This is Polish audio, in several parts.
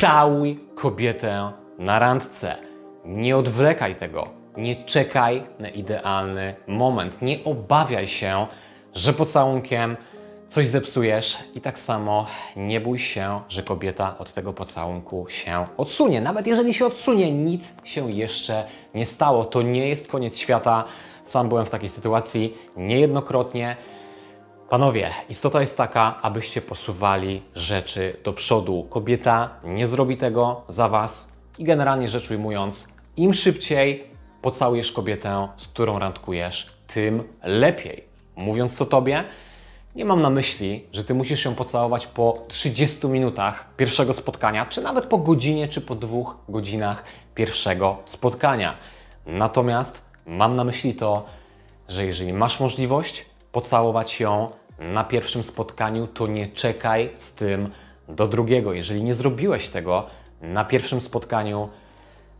Całuj kobietę na randce. Nie odwlekaj tego. Nie czekaj na idealny moment. Nie obawiaj się, że pocałunkiem coś zepsujesz i tak samo nie bój się, że kobieta od tego pocałunku się odsunie. Nawet jeżeli się odsunie, nic się jeszcze nie stało. To nie jest koniec świata. Sam byłem w takiej sytuacji niejednokrotnie. Panowie, istota jest taka, abyście posuwali rzeczy do przodu. Kobieta nie zrobi tego za Was i generalnie rzecz ujmując, im szybciej pocałujesz kobietę, z którą randkujesz, tym lepiej. Mówiąc co Tobie, nie mam na myśli, że Ty musisz się pocałować po 30 minutach pierwszego spotkania, czy nawet po godzinie, czy po dwóch godzinach pierwszego spotkania. Natomiast mam na myśli to, że jeżeli masz możliwość pocałować ją na pierwszym spotkaniu, to nie czekaj z tym do drugiego. Jeżeli nie zrobiłeś tego na pierwszym spotkaniu,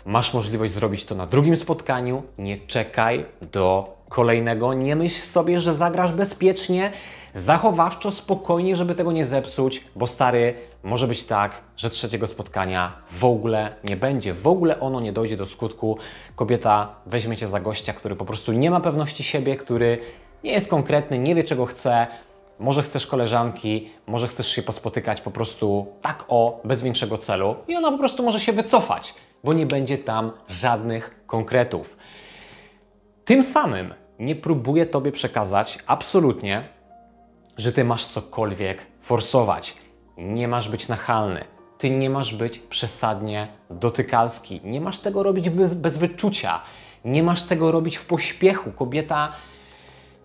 masz możliwość zrobić to na drugim spotkaniu. Nie czekaj do kolejnego. Nie myśl sobie, że zagrasz bezpiecznie, zachowawczo, spokojnie, żeby tego nie zepsuć, bo stary, może być tak, że trzeciego spotkania w ogóle nie będzie, w ogóle ono nie dojdzie do skutku. Kobieta weźmie cię za gościa, który po prostu nie ma pewności siebie, który nie jest konkretny, nie wie czego chce. Może chcesz koleżanki, może chcesz się pospotykać po prostu tak o, bez większego celu, i ona po prostu może się wycofać, bo nie będzie tam żadnych konkretów. Tym samym nie próbuję Tobie przekazać absolutnie, że Ty masz cokolwiek forsować. Nie masz być nachalny. Ty nie masz być przesadnie dotykalski. Nie masz tego robić bez, bez wyczucia. Nie masz tego robić w pośpiechu. Kobieta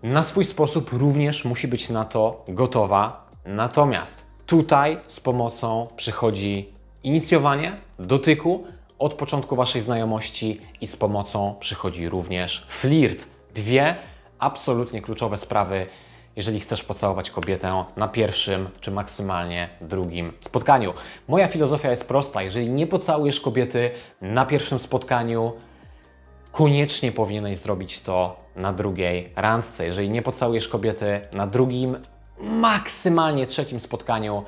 na swój sposób również musi być na to gotowa. Natomiast tutaj z pomocą przychodzi inicjowanie dotyku od początku Waszej znajomości i z pomocą przychodzi również flirt. Dwie absolutnie kluczowe sprawy, jeżeli chcesz pocałować kobietę na pierwszym czy maksymalnie drugim spotkaniu. Moja filozofia jest prosta. Jeżeli nie pocałujesz kobiety na pierwszym spotkaniu, koniecznie powinieneś zrobić to na drugiej randce. Jeżeli nie pocałujesz kobiety na drugim, maksymalnie trzecim spotkaniu,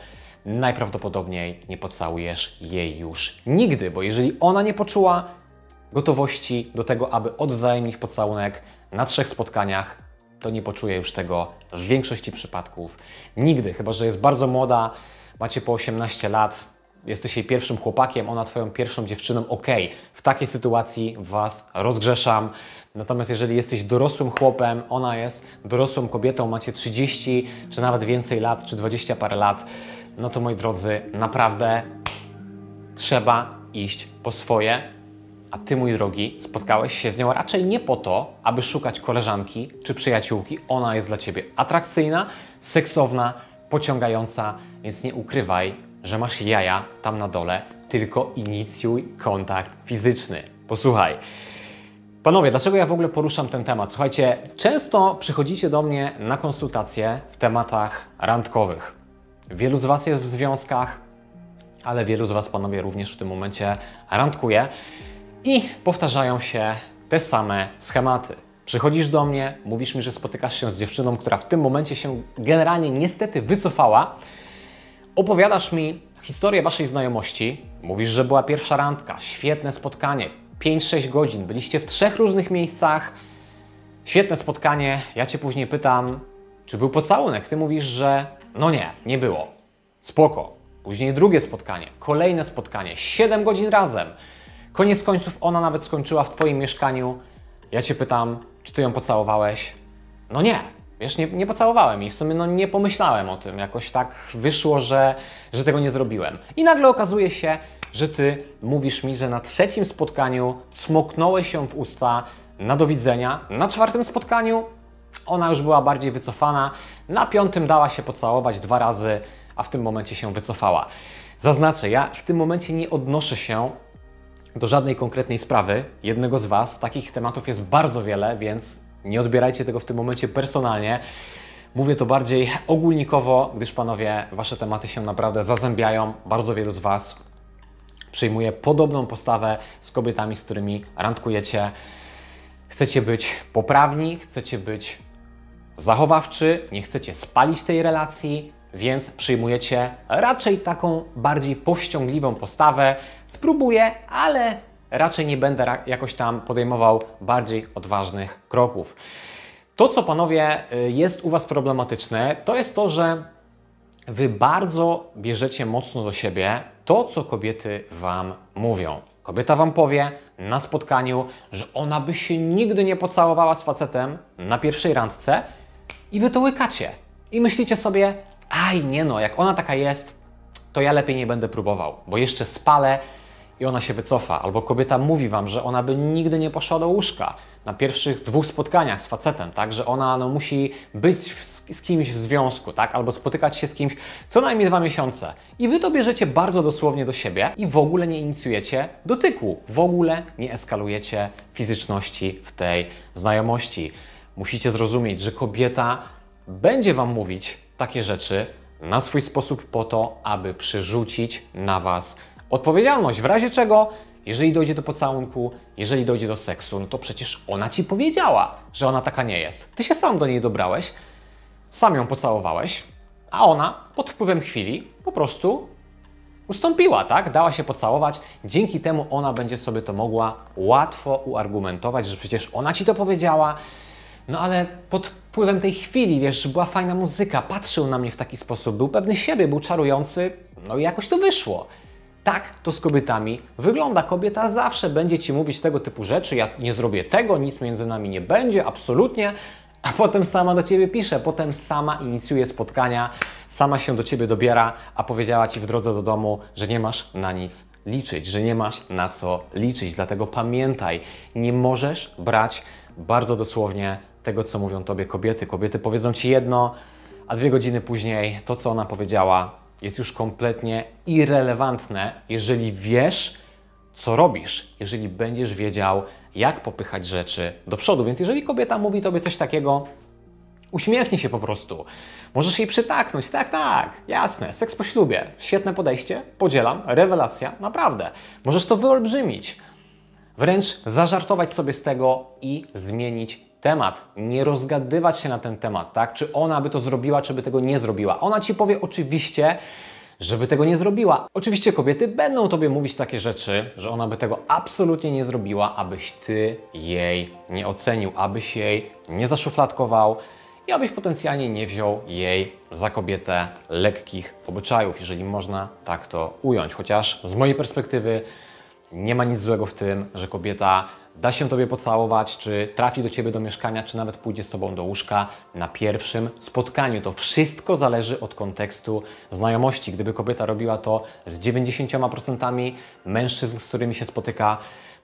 najprawdopodobniej nie pocałujesz jej już nigdy, bo jeżeli ona nie poczuła gotowości do tego, aby odwzajemnić pocałunek na trzech spotkaniach, to nie poczuje już tego w większości przypadków nigdy, chyba że jest bardzo młoda, macie po 18 lat, jesteś jej pierwszym chłopakiem, ona Twoją pierwszą dziewczyną, ok, w takiej sytuacji Was rozgrzeszam. Natomiast jeżeli jesteś dorosłym chłopem, ona jest dorosłą kobietą, macie 30 czy nawet więcej lat, czy 20 parę lat, no to moi drodzy, naprawdę trzeba iść po swoje. A ty, mój drogi, spotkałeś się z nią raczej nie po to, aby szukać koleżanki czy przyjaciółki. Ona jest dla ciebie atrakcyjna, seksowna, pociągająca, więc nie ukrywaj, że masz jaja tam na dole, tylko inicjuj kontakt fizyczny. Posłuchaj. Panowie, dlaczego ja w ogóle poruszam ten temat? Słuchajcie, często przychodzicie do mnie na konsultacje w tematach randkowych. Wielu z Was jest w związkach, ale wielu z Was, panowie, również w tym momencie randkuje i powtarzają się te same schematy. Przychodzisz do mnie, mówisz mi, że spotykasz się z dziewczyną, która w tym momencie się generalnie niestety wycofała. Opowiadasz mi historię Waszej znajomości, mówisz, że była pierwsza randka, świetne spotkanie, 5-6 godzin, byliście w trzech różnych miejscach, świetne spotkanie. Ja Cię później pytam, czy był pocałunek? Ty mówisz, że no nie, nie było. Spoko. Później drugie spotkanie, kolejne spotkanie, 7 godzin razem. Koniec końców ona nawet skończyła w Twoim mieszkaniu. Ja Cię pytam, czy Ty ją pocałowałeś? No nie, wiesz, nie, nie pocałowałem i w sumie no, nie pomyślałem o tym. Jakoś tak wyszło, że, że tego nie zrobiłem. I nagle okazuje się, że Ty mówisz mi, że na trzecim spotkaniu cmoknąłeś się w usta na do widzenia, na czwartym spotkaniu ona już była bardziej wycofana, na piątym dała się pocałować dwa razy, a w tym momencie się wycofała. Zaznaczę, ja w tym momencie nie odnoszę się do żadnej konkretnej sprawy jednego z Was. Takich tematów jest bardzo wiele, więc nie odbierajcie tego w tym momencie personalnie. Mówię to bardziej ogólnikowo, gdyż panowie, wasze tematy się naprawdę zazębiają. Bardzo wielu z Was przyjmuje podobną postawę z kobietami, z którymi randkujecie. Chcecie być poprawni, chcecie być zachowawczy, nie chcecie spalić tej relacji, więc przyjmujecie raczej taką bardziej powściągliwą postawę. Spróbuję, ale raczej nie będę jakoś tam podejmował bardziej odważnych kroków. To, co panowie y, jest u Was problematyczne, to jest to, że Wy bardzo bierzecie mocno do siebie to, co kobiety Wam mówią. Kobieta Wam powie na spotkaniu, że ona by się nigdy nie pocałowała z facetem na pierwszej randce i Wy to łykacie. I myślicie sobie, aj nie no, jak ona taka jest, to ja lepiej nie będę próbował, bo jeszcze spalę i ona się wycofa. Albo kobieta mówi Wam, że ona by nigdy nie poszła do łóżka na pierwszych dwóch spotkaniach z facetem, tak, że ona no, musi być z, z, kimś w związku, tak, albo spotykać się z kimś co najmniej dwa miesiące. I Wy to bierzecie bardzo dosłownie do siebie i w ogóle nie inicjujecie dotyku, w ogóle nie eskalujecie fizyczności w tej znajomości. Musicie zrozumieć, że kobieta będzie Wam mówić takie rzeczy na swój sposób po to, aby przerzucić na Was odpowiedzialność. W razie czego, jeżeli dojdzie do pocałunku, jeżeli dojdzie do seksu, no to przecież ona ci powiedziała, że ona taka nie jest. Ty się sam do niej dobrałeś, sam ją pocałowałeś, a ona pod wpływem chwili po prostu ustąpiła, tak? Dała się pocałować. Dzięki temu ona będzie sobie to mogła łatwo uargumentować, że przecież ona ci to powiedziała. No ale pod wpływem tej chwili, wiesz, była fajna muzyka, patrzył na mnie w taki sposób, był pewny siebie, był czarujący, no i jakoś to wyszło. Tak to z kobietami wygląda. Kobieta zawsze będzie ci mówić tego typu rzeczy. Ja nie zrobię tego, nic między nami nie będzie, absolutnie. A potem sama do ciebie pisze, potem sama inicjuje spotkania, sama się do ciebie dobiera, a powiedziała ci w drodze do domu, że nie masz na nic liczyć, że nie masz na co liczyć. Dlatego pamiętaj, nie możesz brać bardzo dosłownie tego, co mówią tobie kobiety. Kobiety powiedzą ci jedno, a dwie godziny później to, co ona powiedziała, jest już kompletnie irrelevantne, jeżeli wiesz, co robisz, jeżeli będziesz wiedział, jak popychać rzeczy do przodu. Więc jeżeli kobieta mówi tobie coś takiego, uśmiechnij się po prostu. Możesz jej przytaknąć. Tak, tak, jasne, seks po ślubie. Świetne podejście, podzielam, rewelacja, naprawdę. Możesz to wyolbrzymić. Wręcz zażartować sobie z tego i zmienić temat, nie rozgadywać się na ten temat, tak? Czy ona by to zrobiła, czy by tego nie zrobiła. Ona ci powie oczywiście, żeby tego nie zrobiła. Oczywiście kobiety będą tobie mówić takie rzeczy, że ona by tego absolutnie nie zrobiła, abyś ty jej nie ocenił, abyś jej nie zaszufladkował i abyś potencjalnie nie wziął jej za kobietę lekkich obyczajów, jeżeli można tak to ująć. Chociaż z mojej perspektywy nie ma nic złego w tym, że kobieta da się Tobie pocałować, czy trafi do Ciebie do mieszkania, czy nawet pójdzie z Tobą do łóżka na pierwszym spotkaniu. To wszystko zależy od kontekstu znajomości. Gdyby kobieta robiła to z 90% mężczyzn, z którymi się spotyka,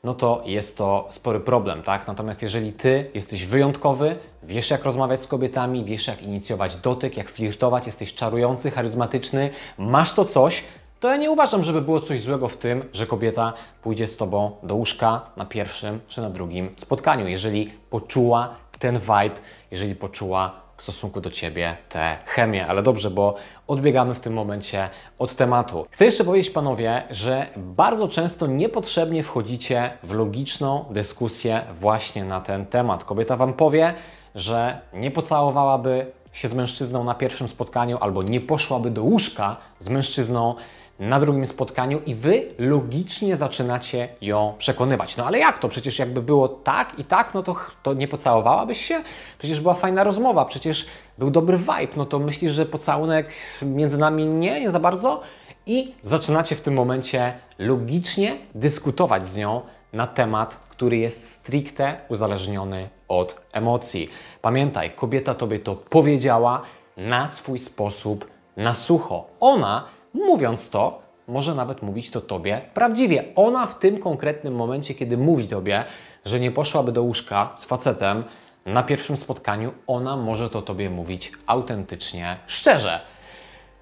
no to jest to spory problem, tak? Natomiast jeżeli Ty jesteś wyjątkowy, wiesz jak rozmawiać z kobietami, wiesz jak inicjować dotyk, jak flirtować, jesteś czarujący, charyzmatyczny, masz to coś, to ja nie uważam, żeby było coś złego w tym, że kobieta pójdzie z Tobą do łóżka na pierwszym czy na drugim spotkaniu, jeżeli poczuła ten vibe, jeżeli poczuła w stosunku do Ciebie tę chemię. Ale dobrze, bo odbiegamy w tym momencie od tematu. Chcę jeszcze powiedzieć, panowie, że bardzo często niepotrzebnie wchodzicie w logiczną dyskusję właśnie na ten temat. Kobieta Wam powie, że nie pocałowałaby się z mężczyzną na pierwszym spotkaniu albo nie poszłaby do łóżka z mężczyzną na drugim spotkaniu i wy logicznie zaczynacie ją przekonywać. No ale jak to? Przecież jakby było tak i tak, no to, to nie pocałowałabyś się? Przecież była fajna rozmowa, przecież był dobry vibe, no to myślisz, że pocałunek między nami nie, nie za bardzo? I zaczynacie w tym momencie logicznie dyskutować z nią na temat, który jest stricte uzależniony od emocji. Pamiętaj, kobieta tobie to powiedziała na swój sposób, na sucho. Ona mówiąc to, może nawet mówić to Tobie prawdziwie. Ona w tym konkretnym momencie, kiedy mówi Tobie, że nie poszłaby do łóżka z facetem na pierwszym spotkaniu, ona może to Tobie mówić autentycznie, szczerze.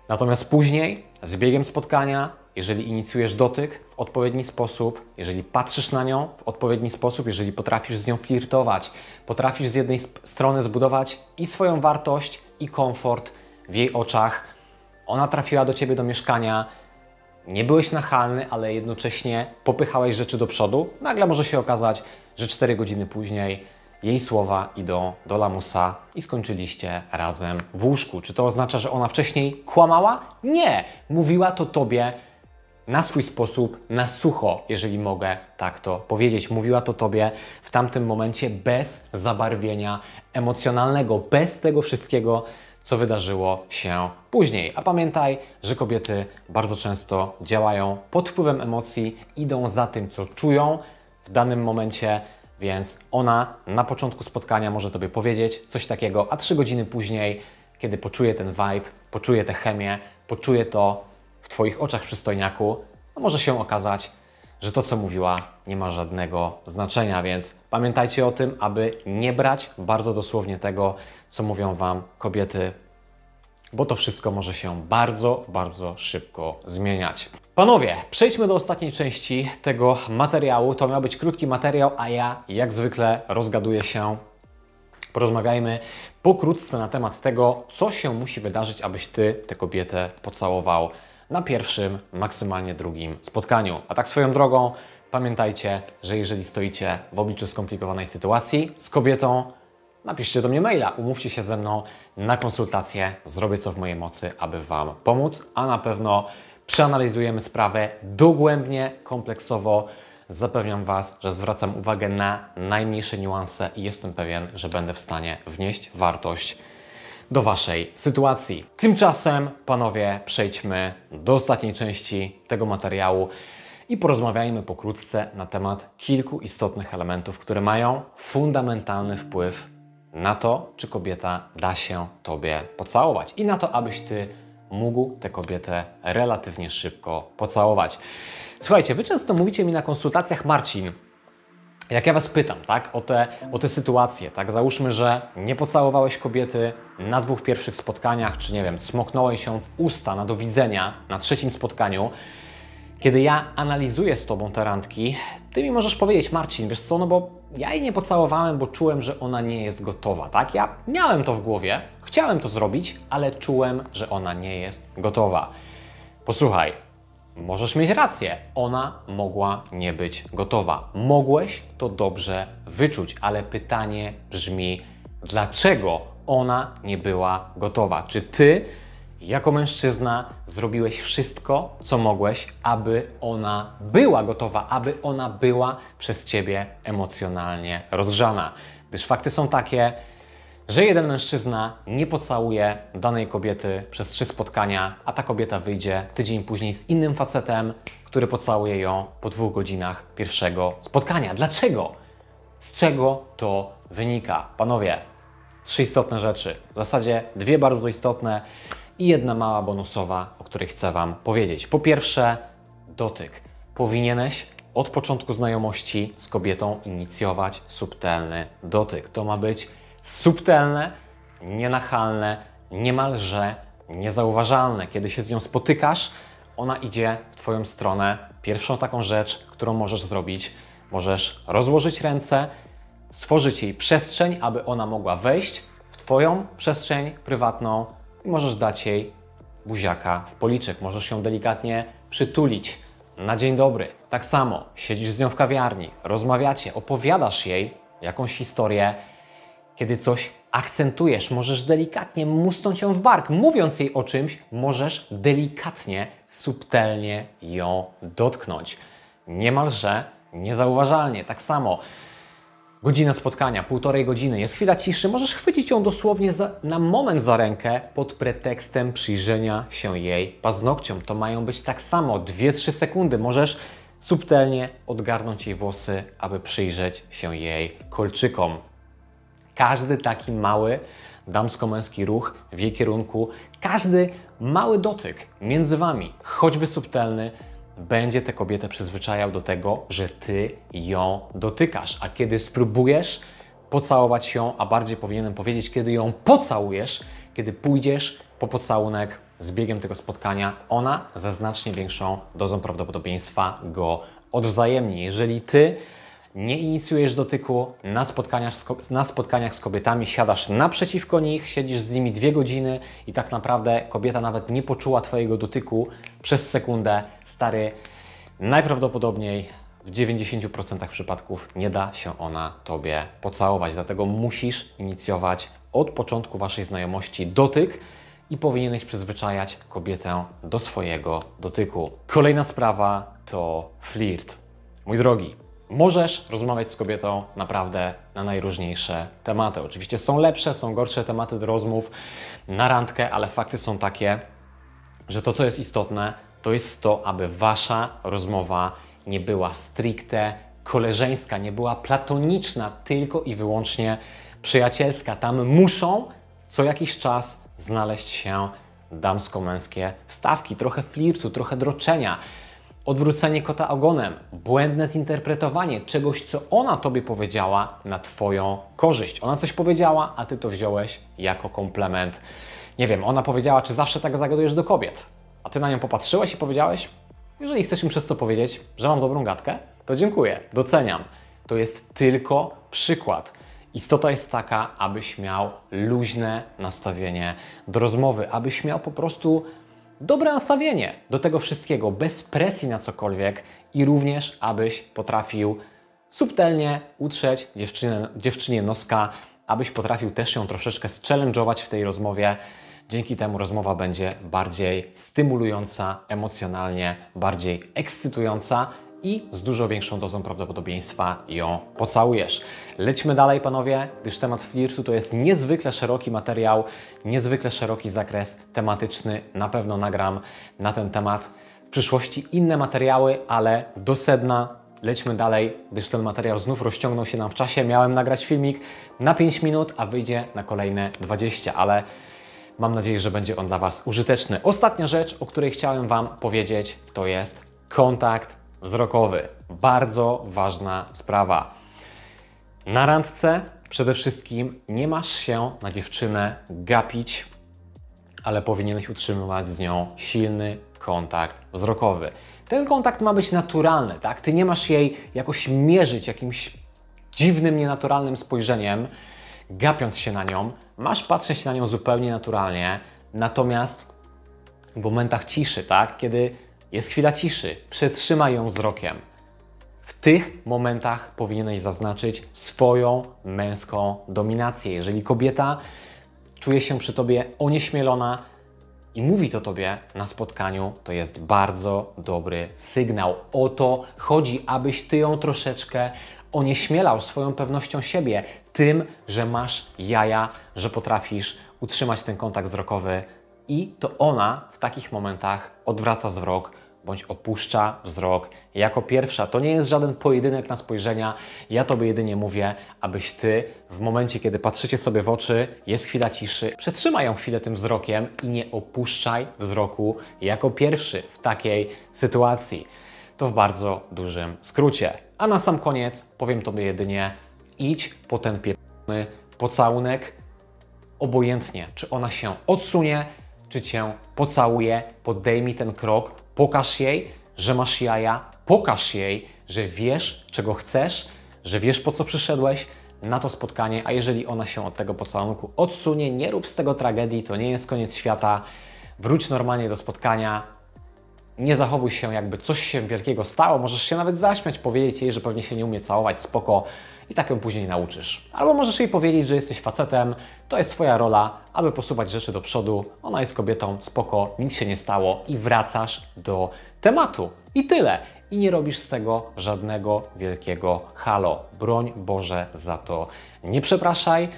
Natomiast później, z biegiem spotkania, jeżeli inicjujesz dotyk w odpowiedni sposób, jeżeli patrzysz na nią w odpowiedni sposób, jeżeli potrafisz z nią flirtować, potrafisz z jednej strony zbudować i swoją wartość, i komfort w jej oczach, ona trafiła do ciebie do mieszkania, nie byłeś nachalny, ale jednocześnie popychałeś rzeczy do przodu, nagle może się okazać, że 4 godziny później jej słowa idą do lamusa i skończyliście razem w łóżku. Czy to oznacza, że ona wcześniej kłamała? Nie! Mówiła to tobie na swój sposób, na sucho, jeżeli mogę tak to powiedzieć. Mówiła to tobie w tamtym momencie bez zabarwienia emocjonalnego, bez tego wszystkiego, co wydarzyło się później. A pamiętaj, że kobiety bardzo często działają pod wpływem emocji, idą za tym, co czują w danym momencie, więc ona na początku spotkania może Tobie powiedzieć coś takiego, a trzy godziny później, kiedy poczuje ten vibe, poczuje tę chemię, poczuje to w Twoich oczach przystojniaku, może się okazać, że to, co mówiła, nie ma żadnego znaczenia, więc pamiętajcie o tym, aby nie brać bardzo dosłownie tego, co mówią Wam kobiety, bo to wszystko może się bardzo, bardzo szybko zmieniać. Panowie, przejdźmy do ostatniej części tego materiału. To miał być krótki materiał, a ja, jak zwykle, rozgaduję się. Porozmawiajmy pokrótce na temat tego, co się musi wydarzyć, abyś Ty tę kobietę pocałował na pierwszym, maksymalnie drugim spotkaniu. A tak swoją drogą, pamiętajcie, że jeżeli stoicie w obliczu skomplikowanej sytuacji z kobietą, napiszcie do mnie maila, umówcie się ze mną na konsultację, zrobię co w mojej mocy, aby Wam pomóc, a na pewno przeanalizujemy sprawę dogłębnie, kompleksowo. Zapewniam Was, że zwracam uwagę na najmniejsze niuanse i jestem pewien, że będę w stanie wnieść wartość do Waszej sytuacji. Tymczasem, panowie, przejdźmy do ostatniej części tego materiału i porozmawiajmy pokrótce na temat kilku istotnych elementów, które mają fundamentalny wpływ na to, czy kobieta da się Tobie pocałować. I na to, abyś Ty mógł tę kobietę relatywnie szybko pocałować. Słuchajcie, Wy często mówicie mi na konsultacjach, Marcin, jak ja Was pytam, tak, o te, o te sytuacje, tak, załóżmy, że nie pocałowałeś kobiety na dwóch pierwszych spotkaniach, czy nie wiem, smoknąłeś się w usta na do widzenia na trzecim spotkaniu, kiedy ja analizuję z Tobą te randki, Ty mi możesz powiedzieć, Marcin, wiesz co, no bo ja jej nie pocałowałem, bo czułem, że ona nie jest gotowa, tak? Ja miałem to w głowie, chciałem to zrobić, ale czułem, że ona nie jest gotowa. Posłuchaj, możesz mieć rację, ona mogła nie być gotowa. Mogłeś to dobrze wyczuć, ale pytanie brzmi, dlaczego ona nie była gotowa? Czy ty jako mężczyzna zrobiłeś wszystko, co mogłeś, aby ona była gotowa, aby ona była przez ciebie emocjonalnie rozgrzana. Gdyż fakty są takie, że jeden mężczyzna nie pocałuje danej kobiety przez trzy spotkania, a ta kobieta wyjdzie tydzień później z innym facetem, który pocałuje ją po dwóch godzinach pierwszego spotkania. Dlaczego? Z czego to wynika? Panowie, trzy istotne rzeczy. W zasadzie dwie bardzo istotne i jedna mała bonusowa, o której chcę Wam powiedzieć. Po pierwsze, dotyk. Powinieneś od początku znajomości z kobietą inicjować subtelny dotyk. To ma być subtelne, nienachalne, niemalże niezauważalne. Kiedy się z nią spotykasz, ona idzie w Twoją stronę. Pierwszą taką rzecz, którą możesz zrobić, możesz rozłożyć ręce, stworzyć jej przestrzeń, aby ona mogła wejść w Twoją przestrzeń prywatną możesz dać jej buziaka w policzek. Możesz ją delikatnie przytulić na dzień dobry. Tak samo siedzisz z nią w kawiarni, rozmawiacie, opowiadasz jej jakąś historię, kiedy coś akcentujesz, możesz delikatnie musnąć ją w bark. Mówiąc jej o czymś, możesz delikatnie, subtelnie ją dotknąć. Niemalże niezauważalnie. Tak samo Godzina spotkania, półtorej godziny, jest chwila ciszy, możesz chwycić ją dosłownie za, na moment za rękę pod pretekstem przyjrzenia się jej paznokciom. To mają być tak samo 2-3 sekundy. Możesz subtelnie odgarnąć jej włosy, aby przyjrzeć się jej kolczykom. Każdy taki mały damsko-męski ruch w jej kierunku, każdy mały dotyk między Wami, choćby subtelny, będzie tę kobietę przyzwyczajał do tego, że Ty ją dotykasz. A kiedy spróbujesz pocałować ją, a bardziej powinienem powiedzieć, kiedy ją pocałujesz, kiedy pójdziesz po pocałunek z biegiem tego spotkania, ona ze znacznie większą dozą prawdopodobieństwa go odwzajemni. Jeżeli Ty nie inicjujesz dotyku na spotkaniach, z, na spotkaniach z kobietami, siadasz naprzeciwko nich, siedzisz z nimi dwie godziny i tak naprawdę kobieta nawet nie poczuła Twojego dotyku przez sekundę. Stary, najprawdopodobniej w 90% przypadków nie da się ona Tobie pocałować. Dlatego musisz inicjować od początku Waszej znajomości dotyk i powinieneś przyzwyczajać kobietę do swojego dotyku. Kolejna sprawa to flirt. Mój drogi, możesz rozmawiać z kobietą naprawdę na najróżniejsze tematy. Oczywiście są lepsze, są gorsze tematy do rozmów na randkę, ale fakty są takie, że to, co jest istotne, to jest to, aby wasza rozmowa nie była stricte koleżeńska, nie była platoniczna, tylko i wyłącznie przyjacielska. Tam muszą co jakiś czas znaleźć się damsko-męskie wstawki, trochę flirtu, trochę droczenia, odwrócenie kota ogonem, błędne zinterpretowanie czegoś, co ona tobie powiedziała na twoją korzyść. Ona coś powiedziała, a ty to wziąłeś jako komplement. Nie wiem, ona powiedziała, czy zawsze tak zagadujesz do kobiet, a ty na nią popatrzyłeś i powiedziałeś, jeżeli chcesz mi przez to powiedzieć, że mam dobrą gadkę, to dziękuję, doceniam. To jest tylko przykład. Istota jest taka, abyś miał luźne nastawienie do rozmowy, abyś miał po prostu dobre nastawienie do tego wszystkiego, bez presji na cokolwiek i również abyś potrafił subtelnie utrzeć dziewczynę, dziewczynie noska, abyś potrafił też ją troszeczkę challenge'ować w tej rozmowie. Dzięki temu rozmowa będzie bardziej stymulująca emocjonalnie, bardziej ekscytująca i z dużo większą dozą prawdopodobieństwa ją pocałujesz. Lećmy dalej, panowie, gdyż temat flirtu to jest niezwykle szeroki materiał, niezwykle szeroki zakres tematyczny. Na pewno nagram na ten temat w przyszłości inne materiały, ale do sedna lećmy dalej, gdyż ten materiał znów rozciągnął się nam w czasie. Miałem nagrać filmik na 5 minut, a wyjdzie na kolejne 20, ale mam nadzieję, że będzie on dla Was użyteczny. Ostatnia rzecz, o której chciałem Wam powiedzieć, to jest kontakt wzrokowy. Bardzo ważna sprawa. Na randce przede wszystkim nie masz się na dziewczynę gapić, ale powinieneś utrzymywać z nią silny kontakt wzrokowy. Ten kontakt ma być naturalny, tak? Ty nie masz jej jakoś mierzyć jakimś dziwnym, nienaturalnym spojrzeniem, gapiąc się na nią. Masz patrzeć na nią zupełnie naturalnie, natomiast w momentach ciszy, tak? Kiedy jest chwila ciszy, przetrzymaj ją wzrokiem. W tych momentach powinieneś zaznaczyć swoją męską dominację. Jeżeli kobieta czuje się przy tobie onieśmielona i mówi to tobie na spotkaniu, to jest bardzo dobry sygnał. O to chodzi, abyś ty ją troszeczkę onieśmielał swoją pewnością siebie, tym, że masz jaja, że potrafisz utrzymać ten kontakt wzrokowy i to ona w takich momentach odwraca wzrok bądź opuszcza wzrok jako pierwsza. To nie jest żaden pojedynek na spojrzenia. Ja Tobie jedynie mówię, abyś Ty w momencie, kiedy patrzycie sobie w oczy, jest chwila ciszy, przetrzymaj ją chwilę tym wzrokiem i nie opuszczaj wzroku jako pierwszy w takiej sytuacji. To w bardzo dużym skrócie. A na sam koniec powiem Tobie jedynie, idź po ten pieprzony pocałunek, obojętnie, czy ona się odsunie, czy Cię pocałuje, podejmij ten krok, Pokaż jej, że masz jaja, pokaż jej, że wiesz, czego chcesz, że wiesz, po co przyszedłeś na to spotkanie, a jeżeli ona się od tego pocałunku odsunie, nie rób z tego tragedii, to nie jest koniec świata, wróć normalnie do spotkania, nie zachowuj się jakby coś się wielkiego stało, możesz się nawet zaśmiać, powiedzieć jej, że pewnie się nie umie całować, spoko, i tak ją później nauczysz. Albo możesz jej powiedzieć, że jesteś facetem, to jest Twoja rola, aby posuwać rzeczy do przodu. Ona jest kobietą, spoko, nic się nie stało i wracasz do tematu. I tyle. I nie robisz z tego żadnego wielkiego halo. Broń Boże za to. Nie przepraszaj,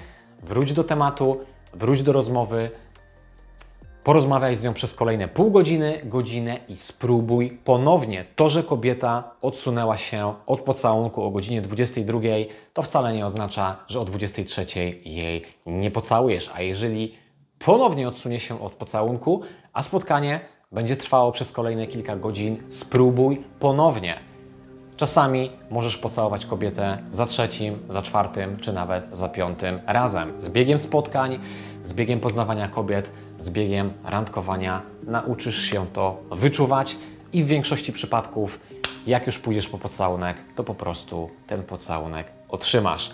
wróć do tematu, wróć do rozmowy, Porozmawiaj z nią przez kolejne pół godziny, godzinę i spróbuj ponownie. To, że kobieta odsunęła się od pocałunku o godzinie 22, to wcale nie oznacza, że o 23 jej nie pocałujesz. A jeżeli ponownie odsunie się od pocałunku, a spotkanie będzie trwało przez kolejne kilka godzin, spróbuj ponownie. Czasami możesz pocałować kobietę za trzecim, za czwartym, czy nawet za piątym razem. Z biegiem spotkań, z biegiem poznawania kobiet z biegiem randkowania nauczysz się to wyczuwać i w większości przypadków, jak już pójdziesz po pocałunek, to po prostu ten pocałunek otrzymasz.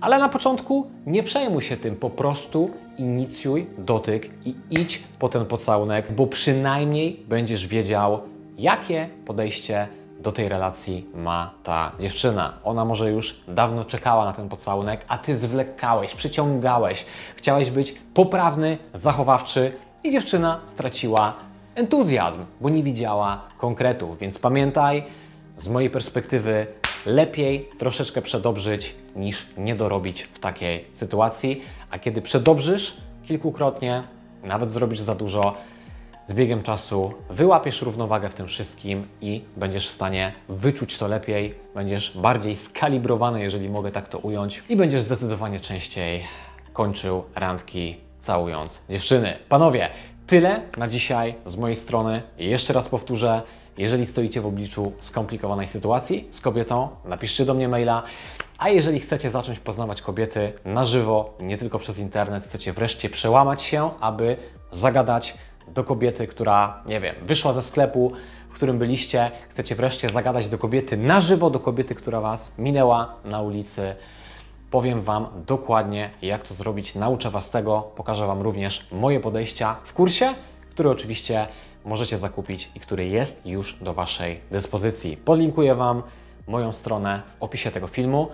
Ale na początku nie przejmuj się tym, po prostu inicjuj dotyk i idź po ten pocałunek, bo przynajmniej będziesz wiedział, jakie podejście do tej relacji ma ta dziewczyna. Ona może już dawno czekała na ten pocałunek, a ty zwlekałeś, przyciągałeś, chciałeś być poprawny, zachowawczy i dziewczyna straciła entuzjazm, bo nie widziała konkretów. Więc pamiętaj, z mojej perspektywy lepiej troszeczkę przedobrzyć niż nie dorobić w takiej sytuacji, a kiedy przedobrzysz kilkukrotnie, nawet zrobisz za dużo, z biegiem czasu wyłapiesz równowagę w tym wszystkim i będziesz w stanie wyczuć to lepiej, będziesz bardziej skalibrowany, jeżeli mogę tak to ująć, i będziesz zdecydowanie częściej kończył randki całując dziewczyny. Panowie, tyle na dzisiaj z mojej strony. Jeszcze raz powtórzę, jeżeli stoicie w obliczu skomplikowanej sytuacji z kobietą, napiszcie do mnie maila. A jeżeli chcecie zacząć poznawać kobiety na żywo, nie tylko przez internet, chcecie wreszcie przełamać się, aby zagadać do kobiety, która, nie wiem, wyszła ze sklepu, w którym byliście, chcecie wreszcie zagadać do kobiety na żywo, do kobiety, która Was minęła na ulicy. Powiem Wam dokładnie, jak to zrobić. Nauczę Was tego, pokażę Wam również moje podejścia w kursie, który oczywiście możecie zakupić i który jest już do Waszej dyspozycji. Podlinkuję Wam moją stronę w opisie tego filmu.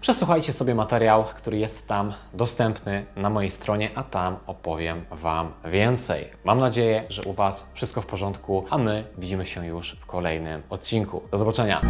Przesłuchajcie sobie materiał, który jest tam dostępny na mojej stronie, a tam opowiem Wam więcej. Mam nadzieję, że u Was wszystko w porządku, a my widzimy się już w kolejnym odcinku. Do zobaczenia!